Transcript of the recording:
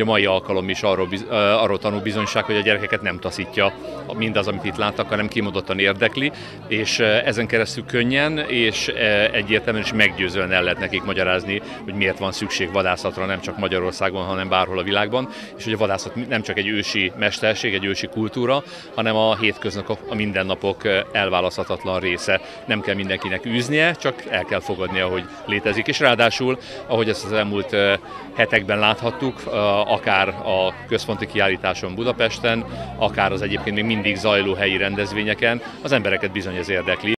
A mai alkalom is arról, arról tanul bizonyság, hogy a gyerekeket nem taszítja mindaz, amit itt láttak, hanem kimondottan érdekli, és ezen keresztül könnyen és egyértelműen is meggyőzően el lehet nekik magyarázni, hogy miért van szükség vadászatra nem csak Magyarországon, hanem bárhol a világban, és hogy a vadászat nem csak egy ősi mesterség, egy ősi kultúra, hanem a hétköznapok, a mindennapok elválaszthatatlan része. Nem kell mindenkinek űznie, csak el kell fogadnia, hogy létezik. És ráadásul, ahogy ezt az elmúlt hetekben láthattuk, akár a központi kiállításon Budapesten, akár az egyébként még mindig zajló helyi rendezvényeken, az embereket bizony ez érdekli.